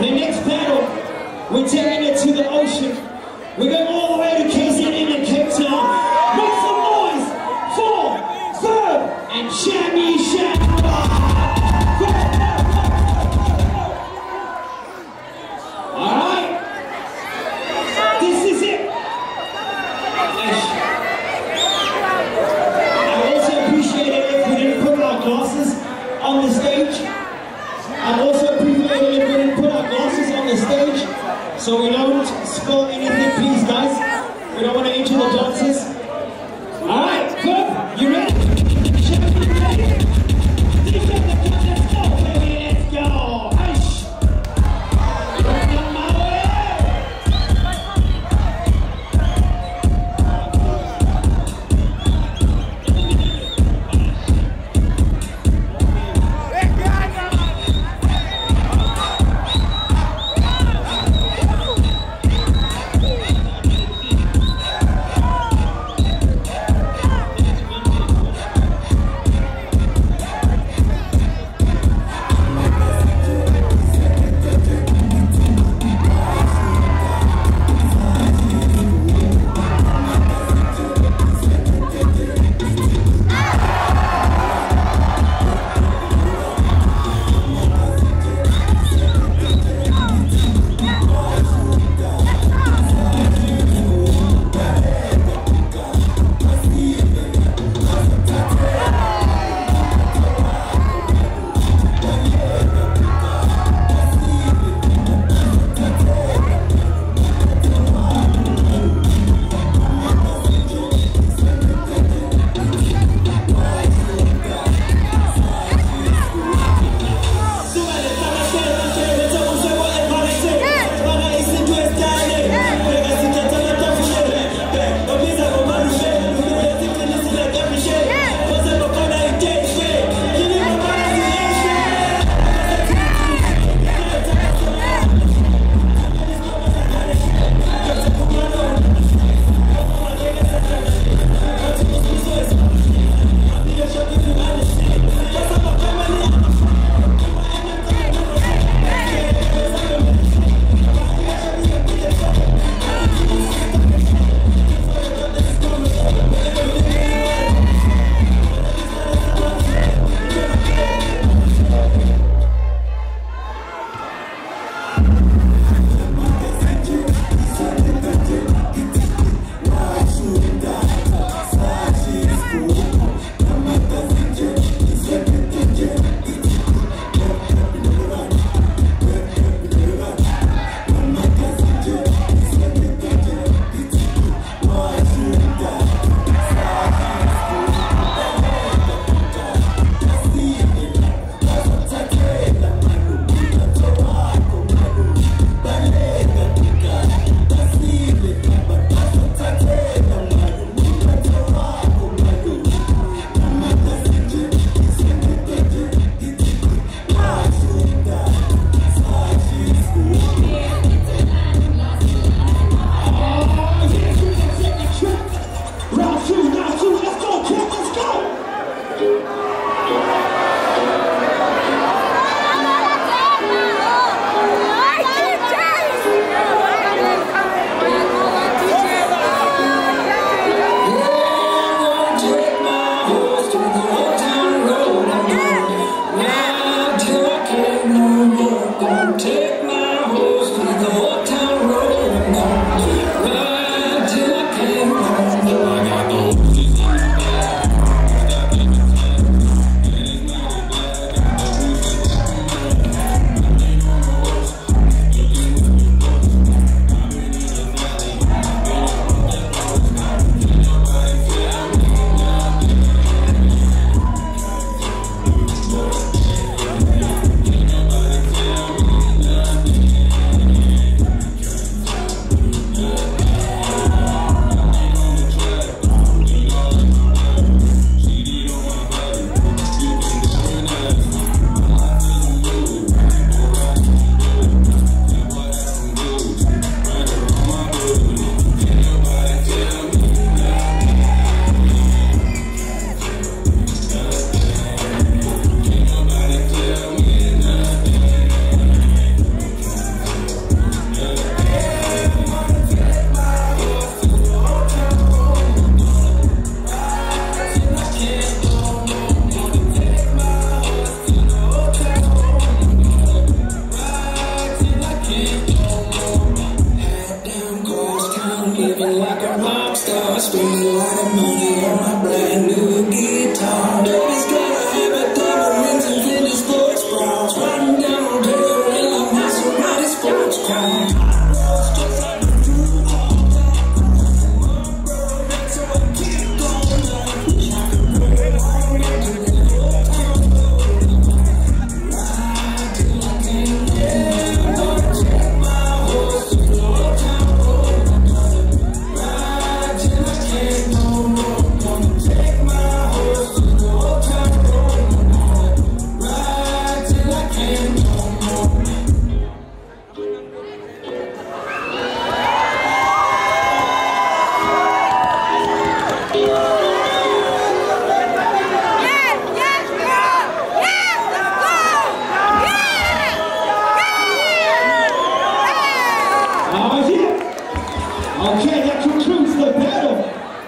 The next battle, we're taking it to the ocean. We're going all the way to KZN and Cape Town. Make some noise for Verb and Shami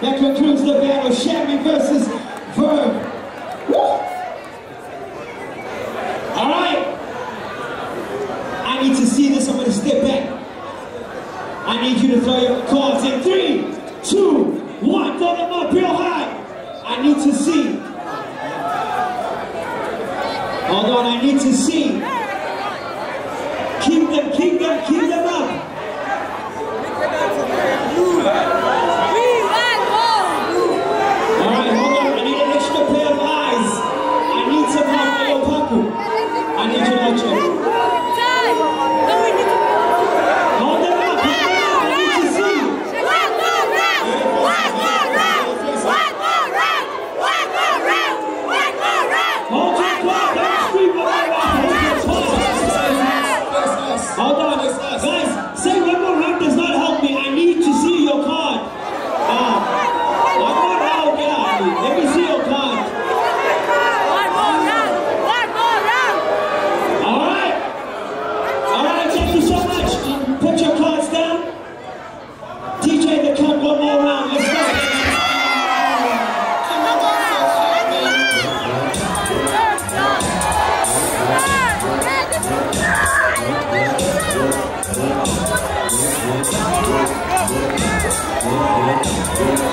That concludes the battle, Shami versus Verb. All right. I need to see this. I'm gonna step back. I need you to throw your cards in three, two, one. Throw them up real high. I need to see. Hold on, I need to see. Keep them, keep them, keep them up. Yeah.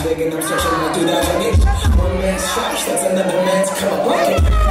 I'm big and I'm stretching like 2008. One man's trash, that's another man's cup. Like